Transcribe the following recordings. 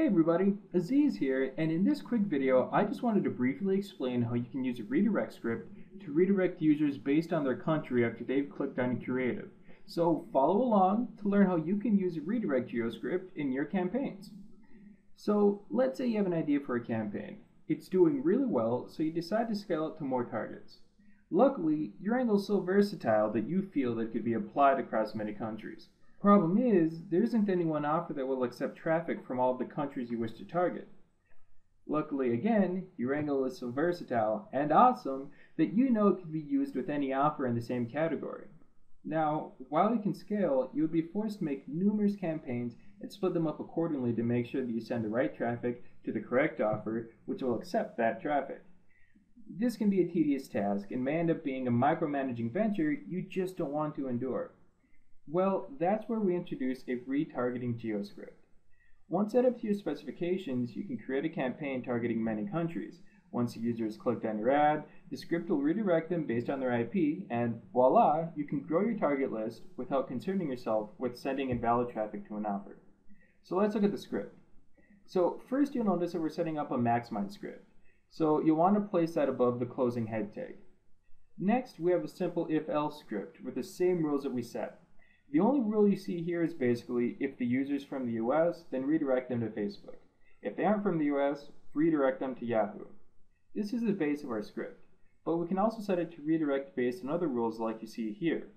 Hey everybody, Aziz here, and in this quick video, I just wanted to briefly explain how you can use a redirect script to redirect users based on their country after they've clicked on Creative. So follow along to learn how you can use a redirect geoscript in your campaigns. So let's say you have an idea for a campaign. It's doing really well, so you decide to scale it to more targets. Luckily, your angle is so versatile that you feel that it could be applied across many countries. Problem is, there isn't any one offer that will accept traffic from all the countries you wish to target. Luckily again, your angle is so versatile and awesome that you know it can be used with any offer in the same category. Now, while you can scale, you would be forced to make numerous campaigns and split them up accordingly to make sure that you send the right traffic to the correct offer, which will accept that traffic. This can be a tedious task and may end up being a micromanaging venture you just don't want to endure. Well, that's where we introduce a retargeting geoscript. Once set up to your specifications, you can create a campaign targeting many countries. Once a user has clicked on your ad, the script will redirect them based on their IP, and voila, you can grow your target list without concerning yourself with sending invalid traffic to an offer. So let's look at the script. So first you'll notice that we're setting up a MaxMind script. So you'll want to place that above the closing head tag. Next, we have a simple if-else script with the same rules that we set. The only rule you see here is basically if the user's from the US, then redirect them to Facebook. If they aren't from the US, redirect them to Yahoo. This is the base of our script, but we can also set it to redirect based on other rules like you see here.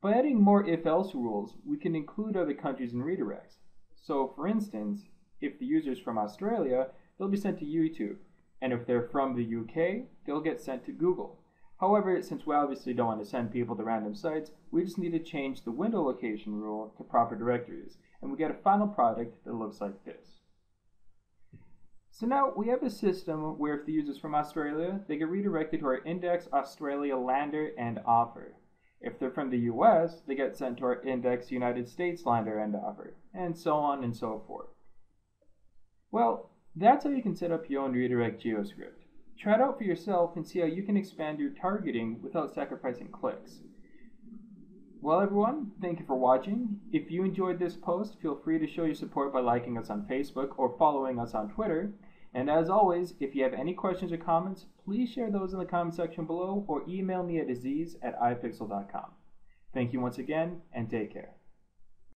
By adding more if-else rules, we can include other countries in redirects. So for instance, if the user is from Australia, they'll be sent to YouTube, and if they're from the UK, they'll get sent to Google. However, since we obviously don't want to send people to random sites, we just need to change the window location rule to proper directories, and we get a final product that looks like this. So now we have a system where if the user is from Australia, they get redirected to our index Australia lander and offer. If they're from the US, they get sent to our index United States lander and offer, and so on and so forth. Well, that's how you can set up your own redirect geoscript. Try it out for yourself and see how you can expand your targeting without sacrificing clicks. Well, everyone, thank you for watching. If you enjoyed this post, feel free to show your support by liking us on Facebook or following us on Twitter. And as always, if you have any questions or comments, please share those in the comment section below or email me at aziz at ipixel.com. Thank you once again, and take care.